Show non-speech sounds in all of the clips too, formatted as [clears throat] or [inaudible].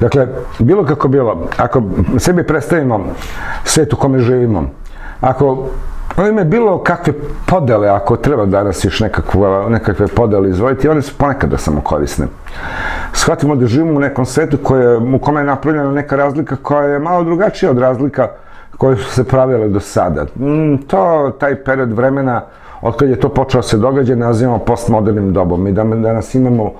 Dakle, bilo kako bilo, ako sebi predstavimo svet u kome živimo, ako ima bilo kakve podele, ako treba danas još nekakve, nekakve podele izvojiti, one su ponekada samo korisne. Shvatimo da živimo u nekom svetu koje, u kome je napravljena neka razlika koja je malo drugačija od razlika koje su se pravile do sada. Mm, to, taj period vremena, od kad je to počeo se događa, nazivamo postmodernim dobom. Mi danas imamo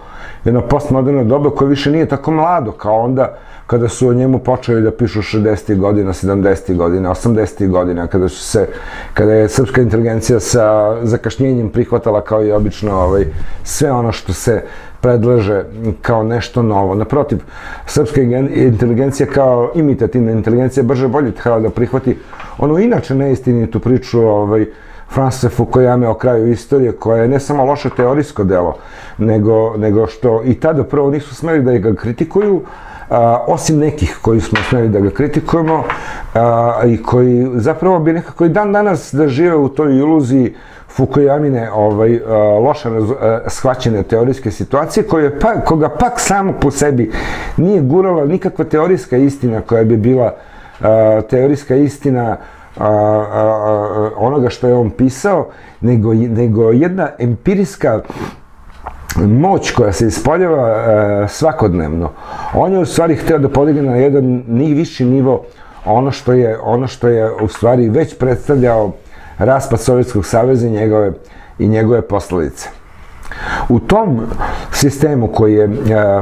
jedno postmoderno doba koje više nije tako mlado kao onda kada su o njemu počeli da pišu 60. godina, 70. godina, 80. godina, kada su se, kada je srpska inteligencija sa zakašnjenjem prihvatala kao i obično ovaj, sve ono što se predlaže kao nešto novo. Naprotiv, srpska inteligencija kao imitativna inteligencija brže bolje treba da prihvati onu inače neistinitu priču ovaj, Fransa Fukuyame o kraju istorije, koja je ne samo loše teorijsko delo, nego, nego što i tada prvo nisu smeli da ga kritikuju, a, osim nekih koji smo smeli da ga kritikujemo a, i koji zapravo bi nekako i dan danas da žive u toj iluziji Fukuyamine ovaj, a, loše a, shvaćene teorijske situacije, koje pa, koga pak samo po sebi nije gurala nikakva teorijska istina koja bi bila a, teorijska istina a, a, a, onoga što je on pisao, nego, nego jedna empirijska moć koja se ispoljava e, svakodnevno. On je u stvari hteo da podigne na jedan ni viši nivo ono što je ono što je u stvari već predstavljao raspad Sovjetskog saveza i njegove i njegove posledice. U tom sistemu koji je e,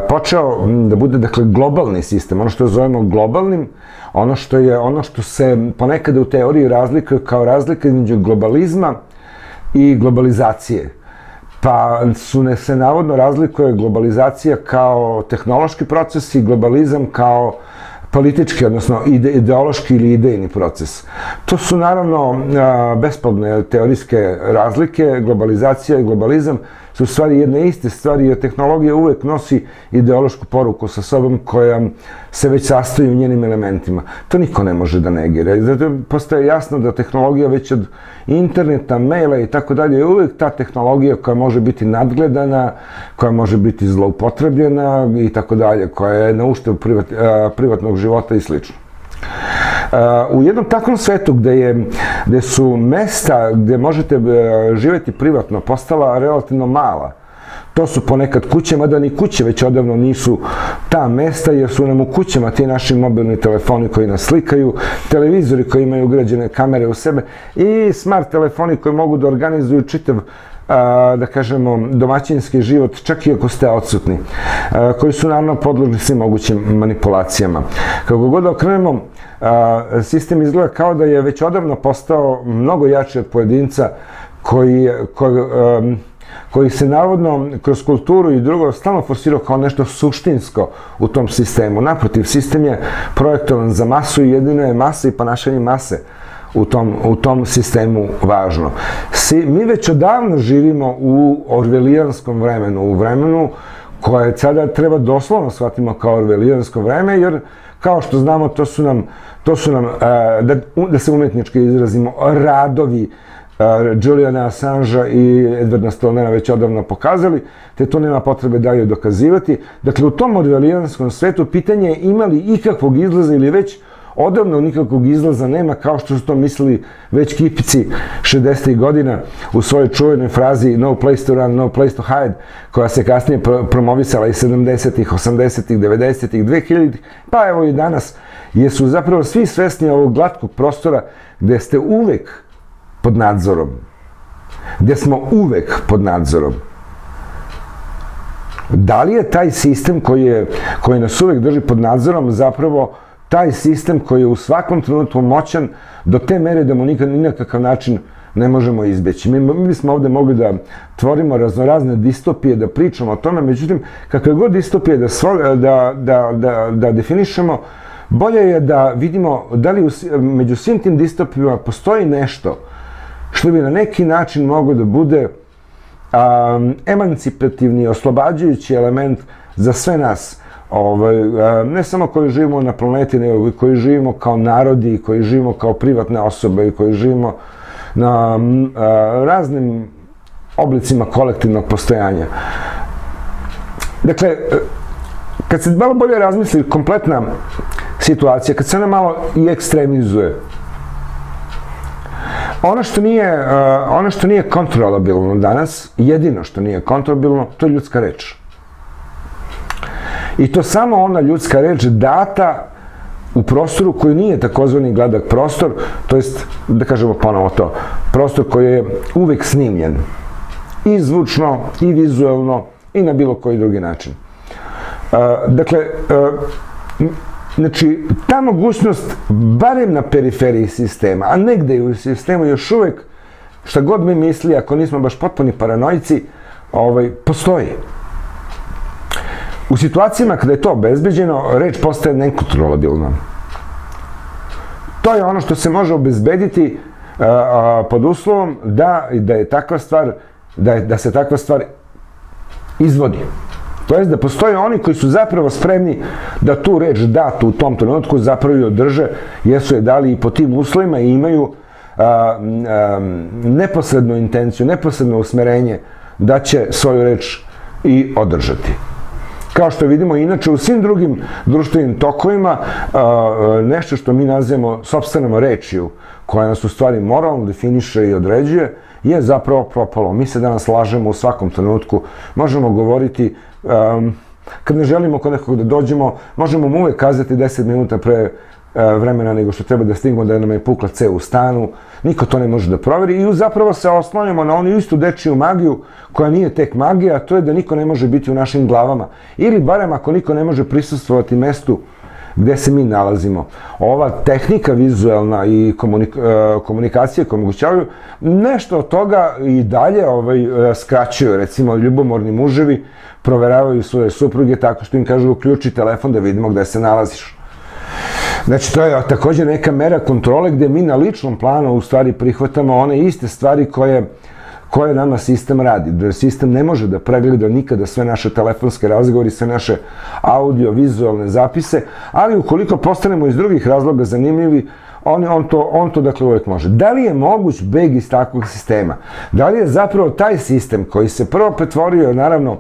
počeo da bude dakle globalni sistem, ono što zovemo globalnim, ono što je ono što se ponekada u teoriji razlikuje kao razlika između globalizma i globalizacije pa su ne se navodno razlikuje globalizacija kao tehnološki proces i globalizam kao politički, odnosno ide, ideološki ili idejni proces. To su naravno besplodne teorijske razlike, globalizacija i globalizam su stvari jedne iste stvari, jer tehnologija uvek nosi ideološku poruku sa sobom koja se već sastoji u njenim elementima. To niko ne može da negira. Zato postaje jasno da tehnologija već od interneta, maila i tako dalje je uvek ta tehnologija koja može biti nadgledana, koja može biti zloupotrebljena i tako dalje, koja je na uštev privat, privatnog života i slično. U jednom takvom svetu gde, je, gde su mesta gde možete e, živeti privatno postala relativno mala, To su ponekad kuće, mada ni kuće već odavno nisu ta mesta, jer su nam u kućama ti naši mobilni telefoni koji nas slikaju, televizori koji imaju ugrađene kamere u sebe i smart telefoni koji mogu da organizuju čitav a, da kažemo, domaćinski život, čak i ako ste odsutni, a, koji su naravno podložni svim mogućim manipulacijama. Kako god da okrenemo, sistem izgleda kao da je već odavno postao mnogo jači od pojedinca koji, koji, koji se navodno kroz kulturu i drugo stalno forsirao kao nešto suštinsko u tom sistemu. Naprotiv, sistem je projektovan za masu i jedino je masa i ponašanje mase u tom, u tom sistemu važno. Si, mi već odavno živimo u orvelijanskom vremenu, u vremenu koje sada treba doslovno shvatimo kao orvelijansko vreme, jer kao što znamo, to su nam, to su nam da, da se umetnički izrazimo, radovi Juliana Assangea i Edwarda Stonera već odavno pokazali, te to nema potrebe dalje dokazivati. Dakle, u tom orvelijanskom svetu pitanje je imali ikakvog izlaza ili već odavno nikakvog izlaza nema, kao što su to mislili već kipici 60. godina u svojoj čuvenoj frazi no place to run, no place to hide, koja se kasnije promovisala i 70. 80. 90. 2000. pa evo i danas, jesu zapravo svi svesni ovog glatkog prostora gde ste uvek pod nadzorom. Gde smo uvek pod nadzorom. Da li je taj sistem koji, je, koji nas uvek drži pod nadzorom zapravo taj sistem koji je u svakom trenutku moćan do te mere da mu nikad ni na kakav način ne možemo izbeći. Mi, mi bismo ovde mogli da tvorimo raznorazne distopije, da pričamo o tome, međutim, kakve god distopije da, da, da, da, da definišemo, bolje je da vidimo da li u, među svim tim distopijama postoji nešto što bi na neki način moglo da bude um, emancipativni, oslobađajući element za sve nas, ovaj, ne samo koji živimo na planeti, nego koji živimo kao narodi, koji živimo kao privatne osobe i koji živimo na raznim oblicima kolektivnog postojanja. Dakle, kad se malo bolje razmisli kompletna situacija, kad se ona malo i ekstremizuje, ono što nije, ono što nije kontrolabilno danas, jedino što nije kontrolabilno, to je ljudska reč. I to samo ona ljudska reč data u prostoru koji nije takozvani gladak prostor, to jest, da kažemo ponovo to, prostor koji je uvek snimljen. I zvučno, i vizuelno, i na bilo koji drugi način. Uh, dakle, uh, znači, ta mogućnost, barem na periferiji sistema, a negde u sistemu još uvek, šta god mi misli, ako nismo baš potpuni paranojci, ovaj, postoji. U situacijama kada je to obezbeđeno, reč postaje nekontrolabilna. To je ono što se može obezbediti a, a, pod uslovom da, da je takva stvar, da, je, da se takva stvar izvodi. To jest da postoje oni koji su zapravo spremni da tu reč datu u tom trenutku zapravo i održe, jesu je dali i po tim uslovima i imaju a, a, neposrednu intenciju, neposredno usmerenje da će svoju reč i održati. Kao što vidimo inače u svim drugim društvenim tokovima, nešto što mi nazivamo sobstvenom rečiju, koja nas u stvari moralno definiše i određuje, je zapravo propalo. Mi se danas lažemo u svakom trenutku, možemo govoriti kad ne želimo kod nekog da dođemo, možemo mu uvek kazati 10 minuta pre vremena nego što treba da stignemo da nam je pukla cev u stanu, niko to ne može da proveri i zapravo se oslonjamo na onu istu dečiju magiju koja nije tek magija, a to je da niko ne može biti u našim glavama. Ili barem ako niko ne može prisustvovati mestu gde se mi nalazimo. Ova tehnika vizuelna i komunik, komunikacije koje omogućavaju, nešto od toga i dalje ovaj, skraćuju. Recimo, ljubomorni muževi proveravaju svoje supruge tako što im kažu uključi telefon da vidimo gde se nalaziš. Znači, to je takođe neka mera kontrole gde mi na ličnom planu u stvari prihvatamo one iste stvari koje koje nama sistem radi. Da sistem ne može da pregleda nikada sve naše telefonske razgovori, sve naše audio-vizualne zapise, ali ukoliko postanemo iz drugih razloga zanimljivi, on, on, to, on to dakle uvek može. Da li je moguć beg iz takvog sistema? Da li je zapravo taj sistem koji se prvo pretvorio, naravno,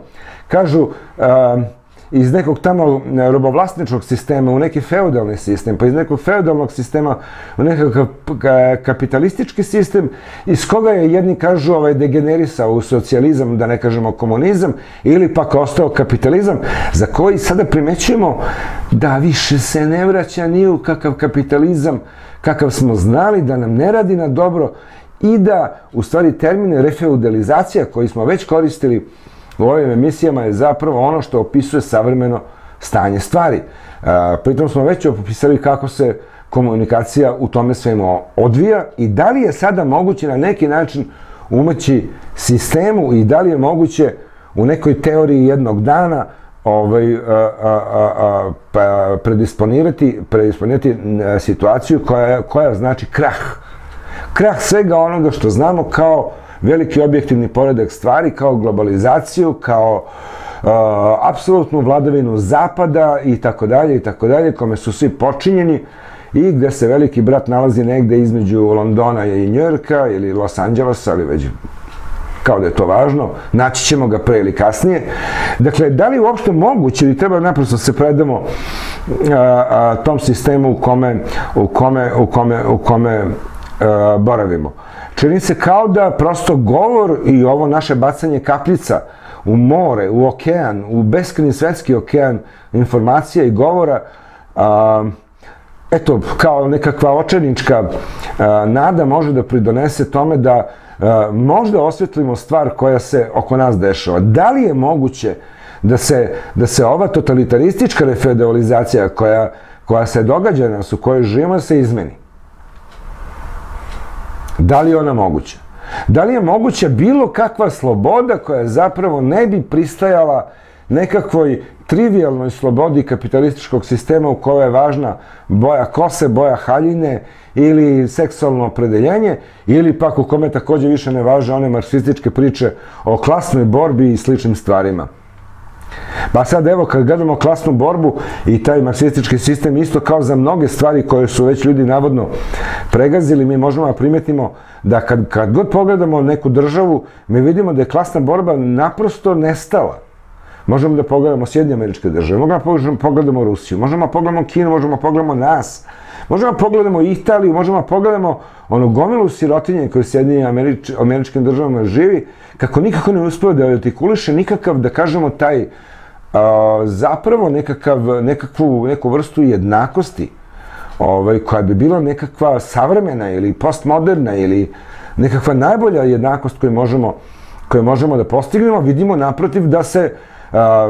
kažu, uh, iz nekog tamo e, robovlasničkog sistema u neki feudalni sistem, pa iz nekog feudalnog sistema u nekakav kapitalistički sistem, iz koga je jedni kažu ovaj, degenerisao u socijalizam, da ne kažemo komunizam, ili pak ostao kapitalizam, za koji sada primećujemo da više se ne vraća ni u kakav kapitalizam, kakav smo znali, da nam ne radi na dobro i da, u stvari, termine refeudalizacija koji smo već koristili u ovim emisijama je zapravo ono što opisuje savremeno stanje stvari. Pritom smo već opisali kako se komunikacija u tome svemu odvija i da li je sada moguće na neki način umeći sistemu i da li je moguće u nekoj teoriji jednog dana ovaj, a, a, a, pa predisponirati, predisponirati situaciju koja, koja znači krah. Krah svega onoga što znamo kao veliki objektivni poredak stvari kao globalizaciju, kao apsolutnu vladavinu zapada i tako dalje i tako dalje, kome su svi počinjeni i gde se veliki brat nalazi negde između Londona i Njujorka ili Los Angelesa, ali već kao da je to važno, naći ćemo ga pre ili kasnije. Dakle, da li uopšte moguće ili treba naprosto se predamo tom sistemu u kome, u kome, u kome, u kome boravimo? Čini se kao da prosto govor i ovo naše bacanje kapljica u more, u okean, u beskreni svetski okean informacija i govora, a, eto, kao nekakva očernička a, nada može da pridonese tome da a, možda osvetlimo stvar koja se oko nas dešava. Da li je moguće da se, da se ova totalitaristička refeudalizacija koja, koja se događa nas, u kojoj živimo, se izmeni? Da li je ona moguća? Da li je moguća bilo kakva sloboda koja zapravo ne bi pristajala nekakvoj trivialnoj slobodi kapitalističkog sistema u kojoj je važna boja kose, boja haljine ili seksualno opredeljenje ili pak u kome takođe više ne važe one marksističke priče o klasnoj borbi i sličnim stvarima. Pa sad evo kad gledamo klasnu borbu i taj marksistički sistem isto kao za mnoge stvari koje su već ljudi navodno pregazili, mi možemo da primetimo da kad, kad god pogledamo neku državu, mi vidimo da je klasna borba naprosto nestala. Možemo da pogledamo Sjedinje američke države, možemo da pogledamo Rusiju, možemo da pogledamo Kinu, možemo da pogledamo nas, možemo da pogledamo Italiju, možemo da pogledamo onu gomilu sirotinje koje Sjedinje američ, američkim državama živi, kako nikako ne uspeo da artikuliše nikakav, da kažemo, taj a, zapravo nekakav, nekakvu, neku vrstu jednakosti ovaj, koja bi bila nekakva savremena ili postmoderna ili nekakva najbolja jednakost koju možemo, koju možemo da postignemo, vidimo naprotiv da se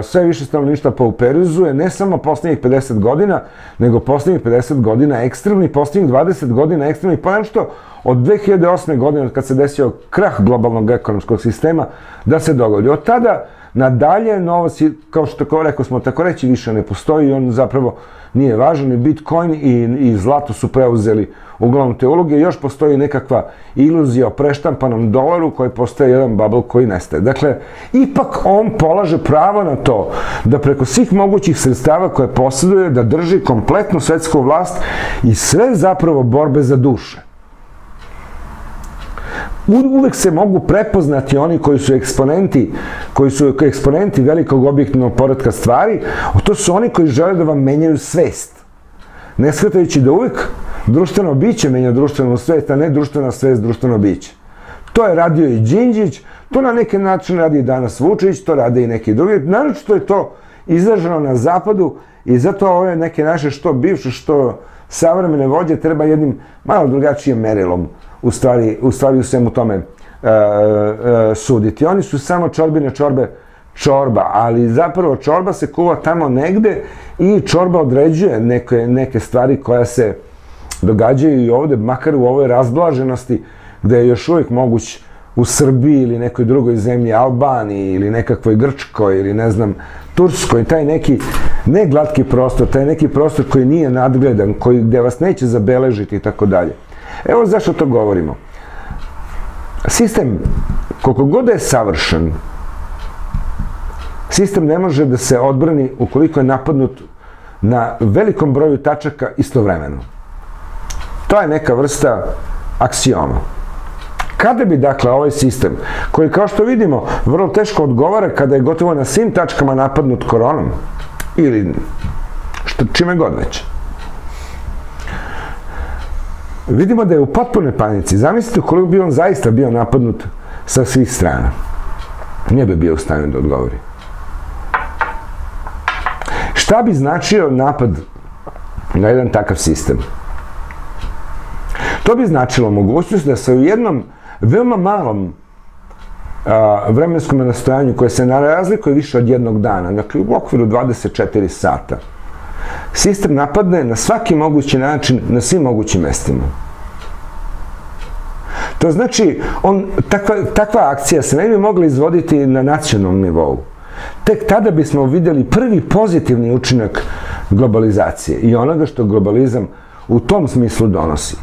sve više stanovništva pauperizuje, ne samo poslednjih 50 godina, nego poslednjih 50 godina ekstremni, poslednjih 20 godina ekstremni, pa nešto od 2008. godine, kad se desio krah globalnog ekonomskog sistema, da se dogodi. Od tada nadalje novac, kao što tako rekao smo, tako reći više ne postoji i on zapravo nije važan i Bitcoin i, i zlato su preuzeli uglavnom te uloge. Još postoji nekakva iluzija o preštampanom dolaru koji postaje jedan bubble koji nestaje. Dakle, ipak on polaže pravo na to da preko svih mogućih sredstava koje posjeduje da drži kompletnu svetsku vlast i sve zapravo borbe za duše uvek se mogu prepoznati oni koji su eksponenti, koji su eksponenti velikog objektivnog poredka stvari, to su oni koji žele da vam menjaju svest. Ne shvatajući da uvek društveno biće menja društvenu svest, a ne društvena svest društveno biće. To je radio i Đinđić, to na neki način radi i danas Vučić, to rade i neki drugi. Naravno je to izraženo na zapadu i zato ove neke naše što bivše, što savremene vođe treba jednim malo drugačijim merilom u stvari, u stvari u svemu tome e, e, suditi. Oni su samo čorbine čorbe čorba, ali zapravo čorba se kuva tamo negde i čorba određuje neke, neke stvari koja se događaju i ovde, makar u ovoj razblaženosti, gde je još uvijek moguć u Srbiji ili nekoj drugoj zemlji, Albaniji ili nekakvoj Grčkoj ili ne znam, Turskoj, taj neki ne glatki prostor, taj neki prostor koji nije nadgledan, koji, gde vas neće zabeležiti i tako dalje. Evo zašto to govorimo. Sistem, koliko god je savršen, sistem ne može da se odbrani ukoliko je napadnut na velikom broju tačaka istovremeno. To je neka vrsta aksioma. Kada bi, dakle, ovaj sistem, koji, kao što vidimo, vrlo teško odgovara kada je gotovo na svim tačkama napadnut koronom, ili što, čime god već, vidimo da je u potpunoj panici. Zamislite koliko bi on zaista bio napadnut sa svih strana. Nije bi bio u stanju da odgovori. Šta bi značio napad na jedan takav sistem? To bi značilo mogućnost da se u jednom veoma malom vremenskom nastojanju koje se ne razlikuje više od jednog dana, dakle u okviru 24 sata, sistem napadne na svaki mogući način, na svim mogućim mestima. To znači, on, takva, akcija se ne bi mogla izvoditi na nacionalnom nivou. Tek tada bismo videli prvi pozitivni učinak globalizacije i onoga što globalizam u tom smislu donosi.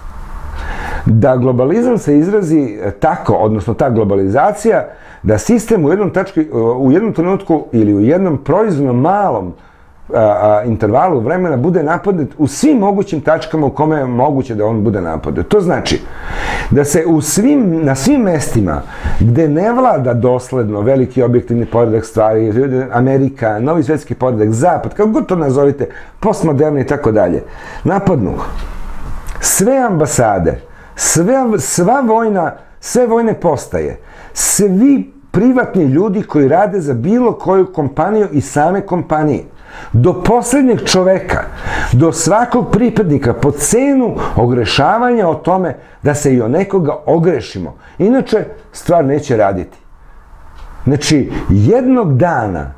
Da globalizam se izrazi tako, odnosno ta globalizacija, da sistem u jednom, tački, u jednom trenutku ili u jednom proizvodnom malom a, intervalu vremena bude napadnut u svim mogućim tačkama u kome je moguće da on bude napadnut. To znači da se u svim, na svim mestima gde ne vlada dosledno veliki objektivni poredak stvari, Amerika, novi svetski poredak, zapad, kako god to nazovite, postmoderni i tako dalje, napadnu sve ambasade, sve, sva vojna, sve vojne postaje, svi privatni ljudi koji rade za bilo koju kompaniju i same kompanije do poslednjeg čoveka, do svakog pripadnika, po cenu ogrešavanja o tome da se i o nekoga ogrešimo. Inače, stvar neće raditi. Znači, jednog dana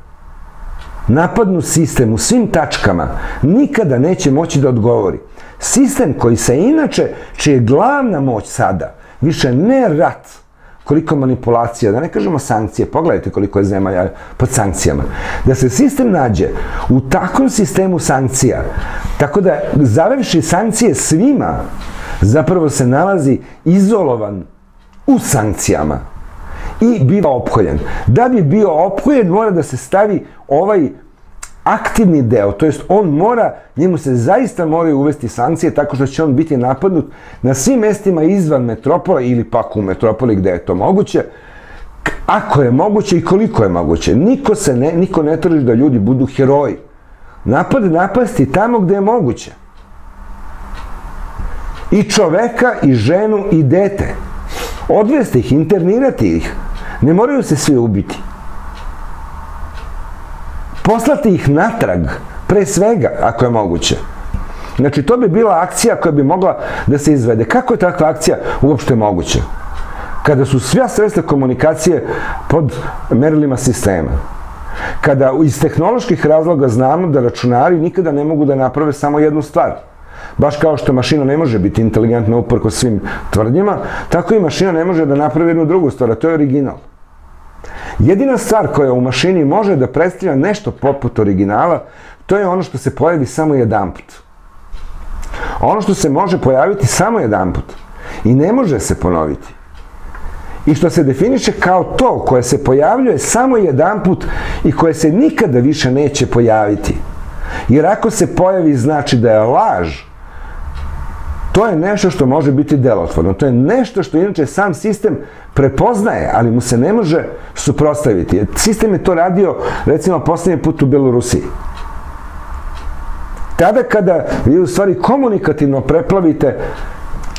napadnu sistem u svim tačkama, nikada neće moći da odgovori. Sistem koji se inače, čija je glavna moć sada, više ne rat, koliko manipulacija, da ne kažemo sankcije, pogledajte koliko je zemalja pod sankcijama, da se sistem nađe u takvom sistemu sankcija, tako da zavevši sankcije svima, zapravo se nalazi izolovan u sankcijama i biva opkoljen. Da bi bio opkoljen, mora da se stavi ovaj aktivni deo, to jest on mora, njemu se zaista moraju uvesti sankcije tako što će on biti napadnut na svim mestima izvan metropola ili pak u metropoli gde je to moguće, Ako je moguće i koliko je moguće. Niko, se ne, niko ne traži da ljudi budu heroji. Napad napasti tamo gde je moguće. I čoveka, i ženu, i dete. Odvesti ih, internirati ih. Ne moraju se svi ubiti. Poslati ih natrag, pre svega, ako je moguće. Znači, to bi bila akcija koja bi mogla da se izvede. Kako je takva akcija uopšte moguća? Kada su sva sredstva komunikacije pod merilima sistema. Kada iz tehnoloških razloga znamo da računari nikada ne mogu da naprave samo jednu stvar. Baš kao što mašina ne može biti inteligentna uprko svim tvrdnjima, tako i mašina ne može da napravi jednu drugu stvar, a to je original. Jedina stvar koja u mašini može da predstavlja nešto poput originala, to je ono što se pojavi samo jedan put. Ono što se može pojaviti samo jedan put i ne može se ponoviti. I što se definiše kao to koje se pojavljuje samo jedan put i koje se nikada više neće pojaviti. Jer ako se pojavi znači da je laž, to je nešto što može biti delotvorno. To je nešto što inače sam sistem prepoznaje, ali mu se ne može suprostaviti. Sistem je to radio, recimo, poslednji put u Belorusiji. Tada kada vi u stvari komunikativno preplavite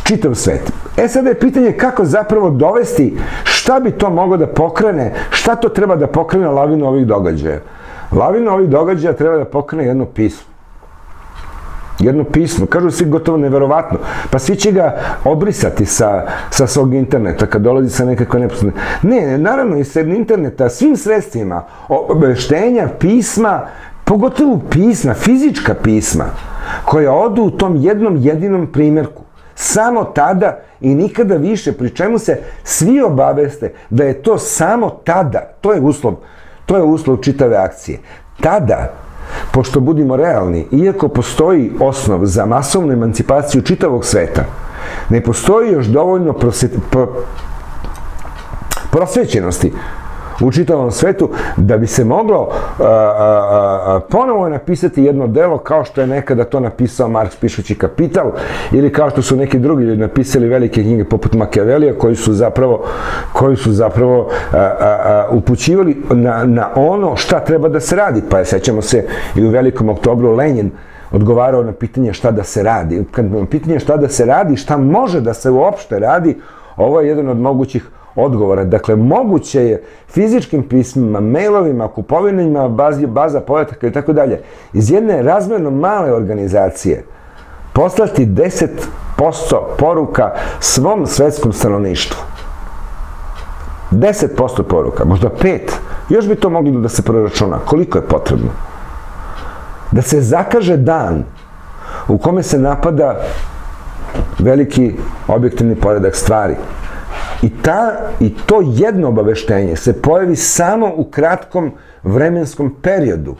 čitav svet. E sada je pitanje kako zapravo dovesti, šta bi to moglo da pokrene, šta to treba da pokrene lavinu ovih događaja. Lavina ovih događaja treba da pokrene jedno pismo. Jedno pismo, kažu svi gotovo neverovatno. Pa svi će ga obrisati sa, sa svog interneta kad dolazi sa nekakve neposledne. Ne, naravno i sa interneta, svim sredstvima, obeštenja, pisma, pogotovo pisma, fizička pisma, koja odu u tom jednom jedinom primjerku. Samo tada i nikada više, pri čemu se svi obaveste da je to samo tada, to je uslov, to je uslov čitave akcije. Tada, pošto budimo realni, iako postoji osnov za masovnu emancipaciju čitavog sveta, ne postoji još dovoljno prosjet, pro, prosvećenosti u čitavom svetu, da bi se moglo ponovo napisati jedno delo kao što je nekada to napisao Marks pišući Kapital ili kao što su neki drugi ljudi napisali velike knjige poput Machiavellija koji su zapravo koji su zapravo upućivali na, na ono šta treba da se radi. Pa sećamo se i u velikom oktobru Lenin odgovarao na pitanje šta da se radi. Kad pitanje šta da se radi, šta može da se uopšte radi, ovo je jedan od mogućih odgovora. Dakle, moguće je fizičkim pismima, mailovima, kupovinima, bazi, baza podataka i tako dalje, iz jedne razmjerno male organizacije poslati 10% poruka svom svetskom stanovništvu. 10% poruka, možda 5. Još bi to moglo da se proračuna. Koliko je potrebno? Da se zakaže dan u kome se napada veliki objektivni poredak stvari. I, ta, I to jedno obaveštenje se pojavi samo u kratkom vremenskom periodu.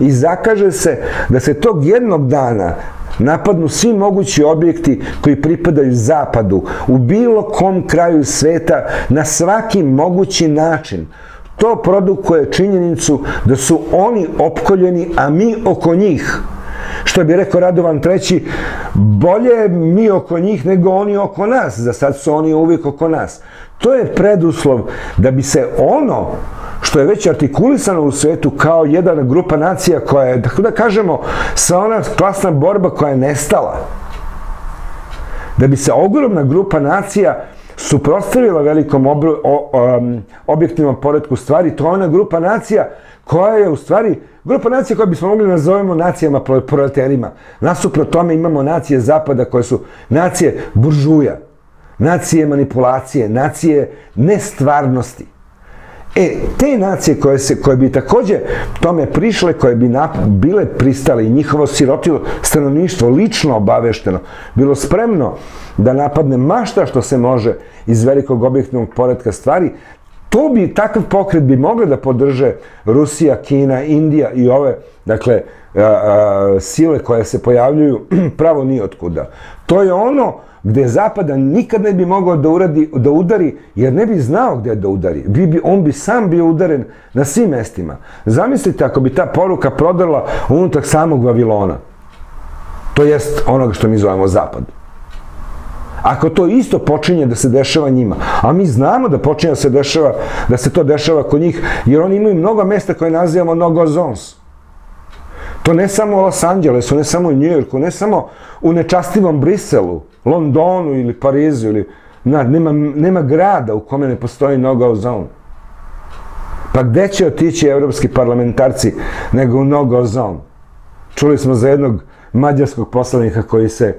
I zakaže se da se tog jednog dana napadnu svi mogući objekti koji pripadaju zapadu u bilo kom kraju sveta na svaki mogući način. To produkuje činjenicu da su oni opkoljeni, a mi oko njih. Što bi rekao Radovan treći, bolje mi oko njih nego oni oko nas. Za sad su oni uvijek oko nas. To je preduslov da bi se ono što je već artikulisano u svetu kao jedna grupa nacija koja je, da kažemo, sa ona klasna borba koja je nestala. Da bi se ogromna grupa nacija suprotstavila velikom objektivnom poredku stvari, to je ona grupa nacija koja je u stvari grupa nacija koja bismo mogli da nazovemo nacijama proletarima. Nasuprot tome imamo nacije zapada koje su nacije buržuja, nacije manipulacije, nacije nestvarnosti. E, te nacije koje, se, koje bi takođe tome prišle, koje bi nap, bile pristale i njihovo sirotilo stanovništvo lično obavešteno, bilo spremno da napadne mašta što se može iz velikog objektivnog poredka stvari, to bi, takav pokret bi mogli da podrže Rusija, Kina, Indija i ove, dakle, a, a, sile koje se pojavljuju [clears throat] pravo ni otkuda. To je ono gde Zapada nikad ne bi mogao da, uradi, da udari, jer ne bi znao gde da udari. Bi, bi, on bi sam bio udaren na svim mestima. Zamislite ako bi ta poruka prodala unutak samog Vavilona. To jest onoga što mi zovemo Zapad. Ako to isto počinje da se dešava njima, a mi znamo da počinje da se dešava, da se to dešava kod njih, jer oni imaju mnogo mesta koje nazivamo no-go zones. To ne samo u Los Angelesu, ne samo u New Yorku, ne samo u nečastivom Briselu, Londonu ili Parizu ili na, nema, nema grada u kome ne postoji no-go zone. Pa gde će otići evropski parlamentarci nego u no-go zone? Čuli smo za jednog mađarskog poslanika koji se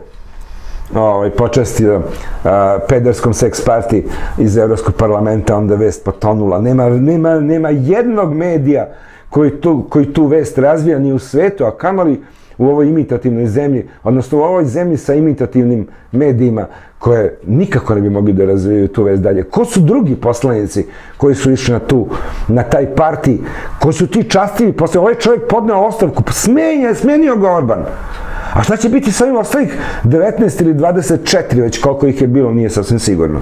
ovaj, počestio a, pederskom seks parti iz Evropskog parlamenta, onda vest potonula. Nema, nema, nema jednog medija koji tu, koji tu vest razvija ni u svetu, a kamali u ovoj imitativnoj zemlji, odnosno u ovoj zemlji sa imitativnim medijima koje nikako ne bi mogli da razvijaju tu vest dalje. Ko su drugi poslanici koji su išli na tu, na taj parti? Ko su ti častivi poslanici? Ovaj čovjek podneo ostavku, smenja, smenio ga Orban. A šta će biti sa ovim ostalih 19 ili 24, već koliko ih je bilo, nije sasvim sigurno.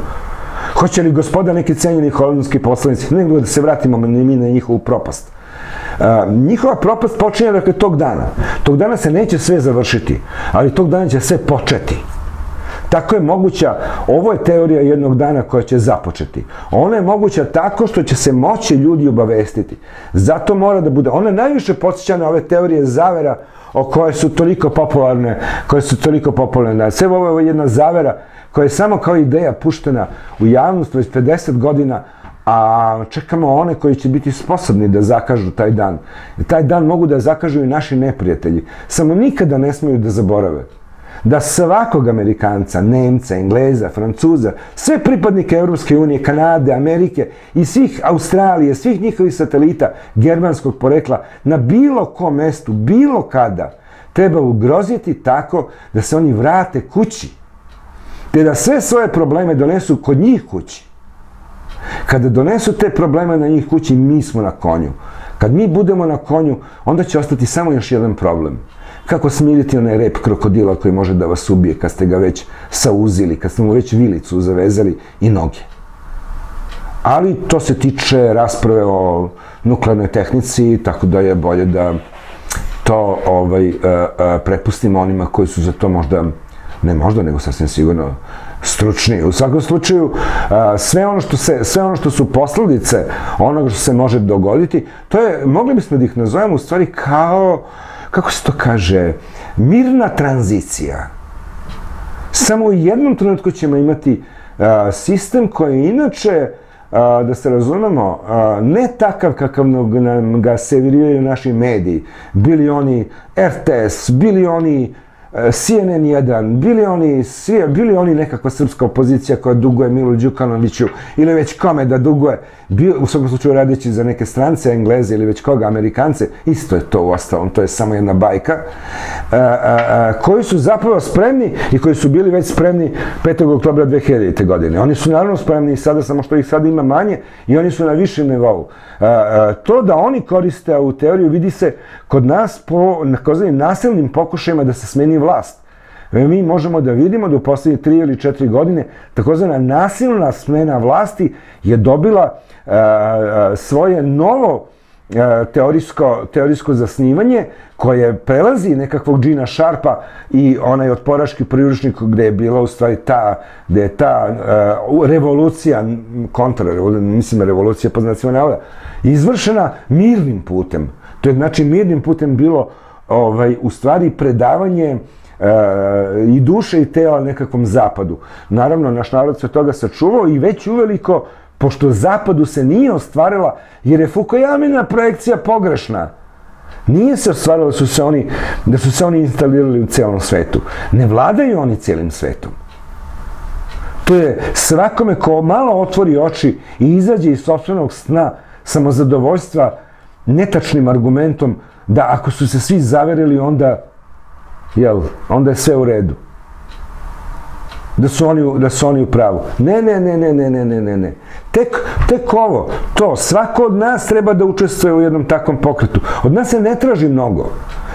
Hoće li gospoda neki cenjeni holandski poslanici, nego da se vratimo mi na njihovu propast. A, njihova propast počinje dakle tog dana. Tog dana se neće sve završiti, ali tog dana će sve početi. Tako je moguća, ovo je teorija jednog dana koja će započeti. Ona je moguća tako što će se moći ljudi obavestiti. Zato mora da bude, ona najviše podsjeća na ove teorije zavera o koje su toliko popularne, koje su toliko popularne. Sve ovo je jedna zavera koja je samo kao ideja puštena u javnost već 50 godina, a čekamo one koji će biti sposobni da zakažu taj dan. I taj dan mogu da zakažu i naši neprijatelji. Samo nikada ne smeju da zaborave da svakog Amerikanca, Nemca, Engleza, Francuza, sve pripadnike Europske unije, Kanade, Amerike i svih Australije, svih njihovih satelita germanskog porekla na bilo kom mestu, bilo kada, treba ugroziti tako da se oni vrate kući. Te da sve svoje probleme donesu kod njih kući. Kada donesu te probleme na njih kući, mi smo na konju. Kad mi budemo na konju, onda će ostati samo još jedan problem – kako smiriti onaj rep krokodila koji može da vas ubije kad ste ga već sauzili, kad ste mu već vilicu zavezali i noge. Ali to se tiče rasprave o nuklearnoj tehnici, tako da je bolje da to ovaj, uh, uh, prepustimo onima koji su za to možda, ne možda, nego sasvim sigurno stručni. U svakom slučaju, uh, sve ono što, se, sve ono što su posledice onoga što se može dogoditi, to je, mogli bismo da ih nazovemo u stvari kao uh, kako se to kaže, mirna tranzicija. Samo u jednom trenutku ćemo imati sistem koji inače, da se razumemo, ne takav kakav nam ga serviraju naši mediji, bili oni RTS, bili oni CNN 1, bili oni, bili oni nekakva srpska opozicija koja duguje Milu Đukanoviću ili već kome da duguje, bio, u svakom slučaju radeći za neke strance, Engleze ili već koga, Amerikance, isto je to u ostalom, to je samo jedna bajka, a, a, a, koji su zapravo spremni i koji su bili već spremni 5. oktobra 2000. godine. Oni su naravno spremni i sada, samo što ih sada ima manje i oni su na višem nivou. To da oni koriste u teoriju vidi se kod nas po nasilnim pokušajima da se smeni vlast. E, mi možemo da vidimo da u poslednje tri ili četiri godine takozvana nasilna smena vlasti je dobila a, a, svoje novo teorijsko, teorijsko zasnivanje koje prelazi nekakvog Džina Šarpa i onaj otporaški priručnik gde je bila u stvari ta, gde je ta uh, revolucija, kontra mislim revolucija po znacima navoda, izvršena mirnim putem. To je znači mirnim putem bilo ovaj, u stvari predavanje e, i duše i tela nekakvom zapadu. Naravno, naš narod se toga sačuvao i već uveliko, pošto zapadu se nije ostvarila, jer je Fukuyamina projekcija pogrešna. Nije se ostvarilo da su se oni, da su se oni instalirali u celom svetu. Ne vladaju oni celim svetom. To je svakome ko malo otvori oči i izađe iz sobstvenog sna samozadovoljstva netačnim argumentom da ako su se svi zaverili, onda, jel, onda je sve u redu. Da su oni, da su oni u pravu. Ne, ne, ne, ne, ne, ne, ne, ne, ne. Tek, tek ovo, to, svako od nas treba da učestvuje u jednom takvom pokretu. Od nas se ne traži mnogo.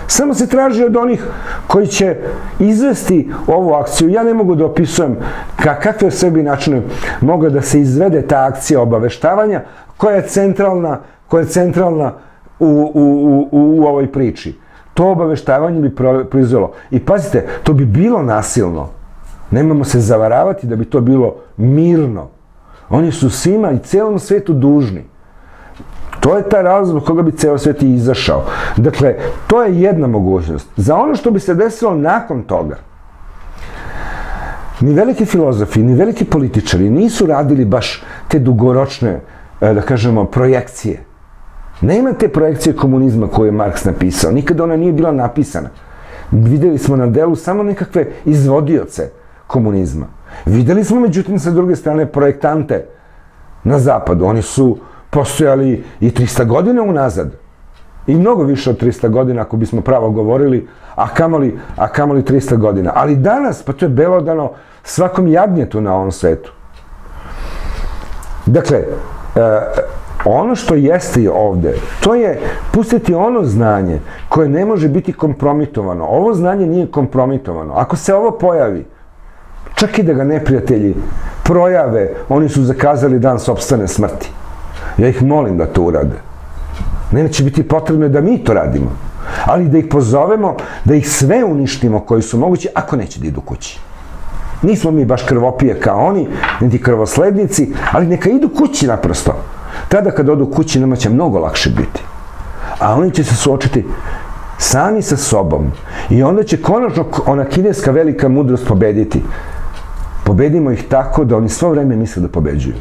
Samo se traži od onih koji će izvesti ovu akciju. Ja ne mogu da opisujem kakve sebi načine mogu da se izvede ta akcija obaveštavanja koja je centralna, koja je centralna u, u, u, u ovoj priči. To obaveštavanje bi proizvelo. I pazite, to bi bilo nasilno. Nemamo se zavaravati da bi to bilo mirno. Oni su svima i celom svetu dužni. To je taj razlog koga bi ceo svet i izašao. Dakle, to je jedna mogućnost. Za ono što bi se desilo nakon toga, ni veliki filozofi, ni veliki političari nisu radili baš te dugoročne, e, da kažemo, projekcije. Nema te projekcije komunizma koju je Marks napisao. Nikada ona nije bila napisana. Videli smo na delu samo nekakve izvodioce komunizma. Videli smo, međutim, sa druge strane, projektante na zapadu. Oni su postojali i 300 godina unazad. I mnogo više od 300 godina, ako bismo pravo govorili, a kamoli, a kamoli 300 godina. Ali danas, pa to je belodano svakom jadnjetu na ovom svetu. Dakle, e, ono što jeste ovde, to je pustiti ono znanje koje ne može biti kompromitovano. Ovo znanje nije kompromitovano. Ako se ovo pojavi, čak i da ga neprijatelji projave, oni su zakazali dan sobstvene smrti. Ja ih molim da to urade. Neće biti potrebno da mi to radimo. Ali da ih pozovemo, da ih sve uništimo koji su mogući, ako neće da idu kući. Nismo mi baš krvopije kao oni, niti krvoslednici, ali neka idu kući naprosto. Tada kad odu kući nama će mnogo lakše biti. A oni će se suočiti sami sa sobom. I onda će konačno ona kineska velika mudrost pobediti. Pobedimo ih tako da oni svo vreme misle da pobeđuju.